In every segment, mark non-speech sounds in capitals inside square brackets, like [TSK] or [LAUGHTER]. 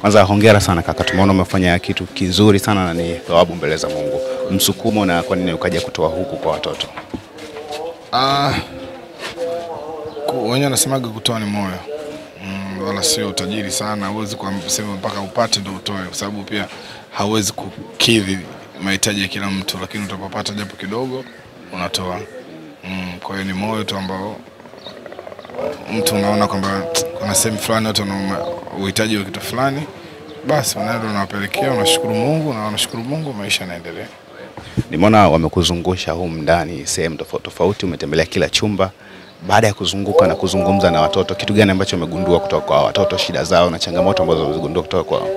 Kwanza hongera sana kaka, tumeona umefanya kitu kizuri sana na ni thawabu mbele za Mungu. Msukumo na kwa nini ukaja kutoa huku kwa watoto? Ah, wenyewe anasemaga kutoa ni moyo mm, wala sio utajiri sana. Huwezi kusema mpaka upate ndio utoe, kwa sababu pia hauwezi kukidhi mahitaji ya kila mtu, lakini utapopata japo kidogo unatoa. Mm, kwa hiyo ni moyo tu ambao mtu unaona kwamba kuna sehemu fulani watu wana uhitaji wa kitu fulani, basi unaenda unawapelekea, unashukuru Mungu na wanashukuru Mungu, maisha yanaendelea. Nimeona wamekuzungusha humu ndani sehemu tofauti tofauti, umetembelea kila chumba. Baada ya kuzunguka na kuzungumza na watoto, kitu gani ambacho umegundua kutoka kwa watoto, shida zao na changamoto ambazo wamezigundua kutoka kwao?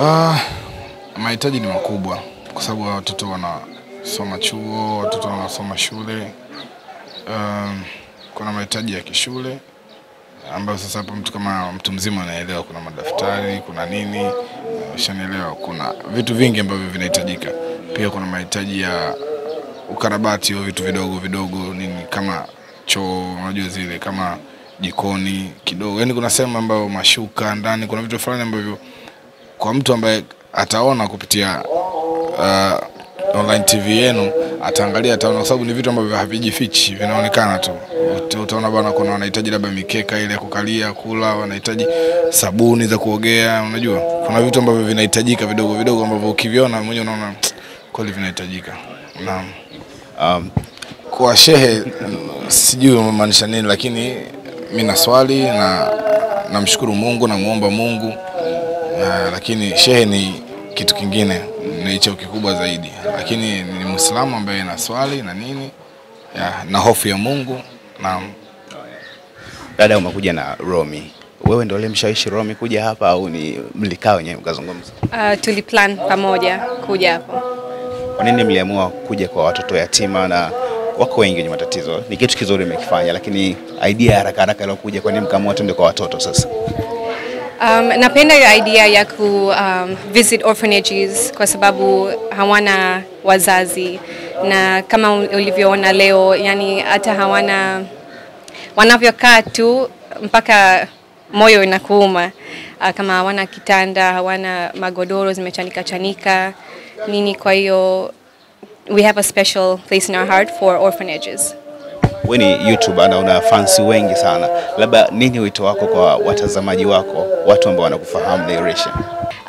Ah, mahitaji ni makubwa kwa sababu watoto wanasoma chuo, watoto wanasoma shule. Um, kuna mahitaji ya kishule ambayo sasa hapo mtu kama mtu mzima anaelewa, kuna madaftari, kuna nini, ushanielewa, kuna vitu vingi ambavyo vinahitajika. Pia kuna mahitaji ya ukarabati wa vitu vidogo vidogo, nini kama choo, unajua zile kama jikoni kidogo, yani kuna sehemu ambayo mashuka ndani, kuna vitu fulani ambavyo kwa mtu ambaye ataona kupitia uh, online TV yenu ataangalia, ataona, kwa sababu ni vitu ambavyo havijifichi, vinaonekana tu. Utaona bwana, kuna wanahitaji labda mikeka ile ya kukalia, kula, wanahitaji sabuni za kuogea. Unajua, kuna vitu ambavyo vinahitajika vidogo vidogo ambavyo ukiviona mwenyewe unaona [TSK] kweli vinahitajika. Naam. Um, Kwa shehe sijui umemaanisha nini, lakini mi na swali na namshukuru Mungu, namwomba Mungu uh, lakini shehe ni kitu kingine, ni cheo kikubwa zaidi, lakini ni Muislamu ambaye na swali na nini ya, na hofu ya Mungu na dada, umekuja na Romi, wewe ndio ulimshawishi Romi kuja hapa au ni mlikaa wenyewe mkazungumza? Uh, tuliplan pamoja kuja hapo. Kwa nini mliamua kuja kwa watoto yatima na wako wengi wenye matatizo? Ni kitu kizuri mmekifanya, lakini idea ya haraka haraka iliyokuja, kwa nini mkaamua tuende kwa watoto sasa? Um, napenda idea ya ku um, visit orphanages kwa sababu hawana wazazi na kama ulivyoona leo, yani hata hawana wanavyokaa tu mpaka moyo inakuuma. Uh, kama hawana kitanda, hawana magodoro zimechanika chanika nini. Kwa hiyo we have a special place in our heart for orphanages. Wewe ni YouTuber na una fansi wengi sana, labda nini wito wako kwa watazamaji wako, watu ambao wanakufahamu Nairisha?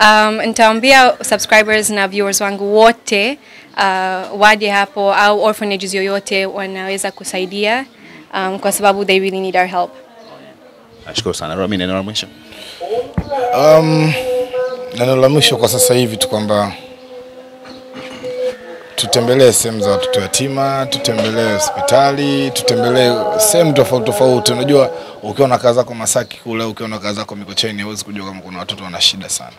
Um, nitaambia subscribers na viewers wangu wote uh, waje hapo au orphanages yoyote wanaweza kusaidia um, kwa sababu they really need our help. Nashukuru sana Romi, neno la mwisho. Um, neno la mwisho kwa sasa hivi tu kwamba tutembelee sehemu za watoto yatima, tutembelee hospitali, tutembelee sehemu tofauti tofauti. Unajua, ukiwa na kazi zako Masaki kule, ukiwa na kazi zako Mikocheni, huwezi kujua kama kuna watoto wana shida sana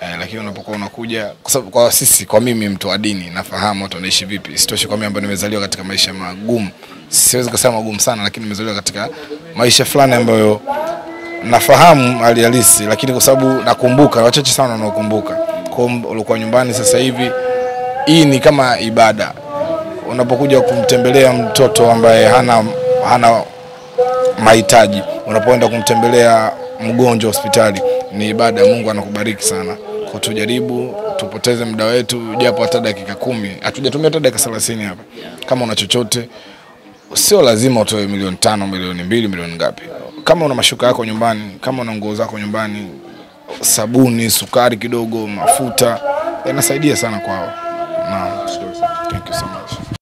eh, lakini unapokuwa unakuja kwa sababu kwa sisi, kwa mimi mtu wa dini, nafahamu watu wanaishi vipi. Sitoshi kwa mimi ambaye nimezaliwa katika maisha magumu, siwezi kusema magumu sana, lakini nimezaliwa katika maisha fulani ambayo nafahamu hali halisi, lakini kwa sababu nakumbuka, wachache sana wanaokumbuka. Kwa ulikuwa nyumbani sasa hivi, hii ni kama ibada. Unapokuja kumtembelea mtoto ambaye hana hana mahitaji, unapoenda kumtembelea mgonjwa hospitali, ni ibada. Mungu anakubariki sana. Kwa tujaribu tupoteze muda wetu japo hata dakika kumi, hatujatumia hata dakika thelathini hapa. Kama una chochote sio lazima utoe milioni tano, milioni mbili, milioni ngapi. Kama una mashuka yako nyumbani, kama una nguo zako nyumbani, sabuni, sukari kidogo, mafuta, yanasaidia sana kwao. Naam, thank you so much.